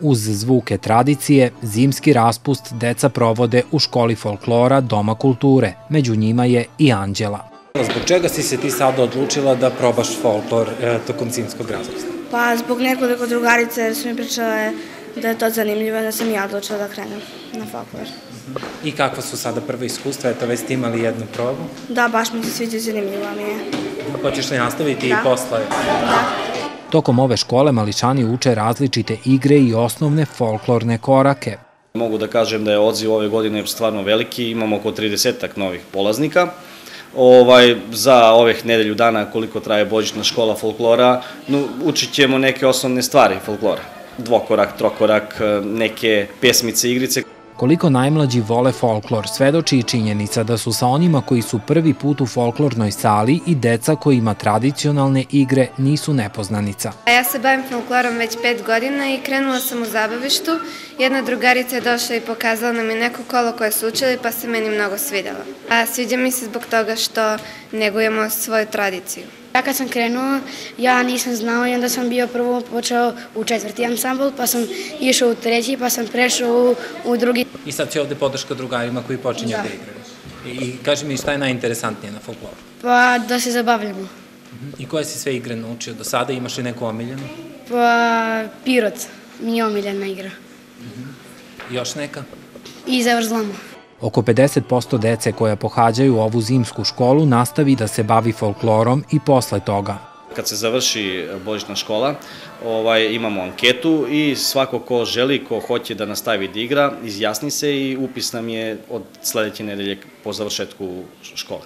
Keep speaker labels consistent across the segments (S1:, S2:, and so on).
S1: Uz zvuke tradicije, zimski raspust deca provode u školi folklora Doma kulture. Među njima je i Anđela. Zbog čega si se ti sada odlučila da probaš folklor e, tokom zimskog raspusta?
S2: Pa zbog nekoliko drugarice jer su mi pričale da je to zanimljivo da sam ja odlučila da krenem na folklor.
S1: I kakva su sada prva iskustva? Eto, već ste imali jednu probu?
S2: Da, baš mi se sviđa zanimljivo mi je.
S1: Hoćeš li nastaviti
S2: Da.
S1: i posle?
S2: Da.
S1: Tokom ove škole maličani uče različite igre i osnovne folklorne korake.
S3: Mogu da kažem da je odziv ove godine stvarno veliki, imamo oko 30 novih polaznika. Ovaj, za ovih nedelju dana koliko traje božićna škola folklora, učit ćemo neke osnovne stvari folklora. Dvokorak, trokorak, neke pesmice, igrice.
S1: Koliko najmlađi vole folklor svedoči i činjenica da su sa onima koji su prvi put u folklornoj sali i deca kojima tradicionalne igre nisu nepoznanica.
S4: Ja se bavim folklorom već pet godina i krenula sam u zabavištu. Jedna drugarica je došla i pokazala nam je neko kolo koje su učili pa se meni mnogo svidelo. A sviđa mi se zbog toga što negujemo svoju tradiciju.
S5: Ja kad sam krenuo, ja nisam znao i onda sam bio prvo počeo u četvrti ansambl, pa sam išao u treći, pa sam prešao u, u drugi.
S1: I sad si ovde podrška drugarima koji počinju da, igraju. I, I kaži mi šta je najinteresantnije na folkloru?
S5: Pa da se zabavljamo.
S1: I koje si sve igre naučio do sada? Imaš li neku omiljenu?
S5: Pa Pirot mi je omiljena igra.
S1: Još neka?
S5: I zavrzlamo.
S1: Oko 50% dece koja pohađaju ovu zimsku školu nastavi da se bavi folklorom i posle toga.
S3: Kad se završi božićna škola, ovaj, imamo anketu i svako ko želi, ko hoće da nastavi da igra, izjasni se i upis nam je od sledeće nedelje po završetku škole.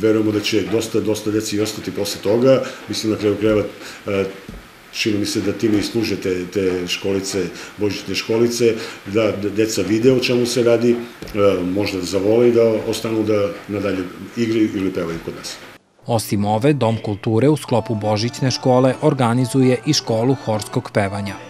S6: Verujemo da će dosta, dosta deci i ostati posle toga. Mislim, na kraju krajeva, e, čini mi se da time i služe te, te školice, božićne školice, da, deca vide o čemu se radi, e, možda da zavole i da ostanu da nadalje igri ili pevaju kod nas.
S1: Osim ove, Dom kulture u sklopu Božićne škole organizuje i školu horskog pevanja.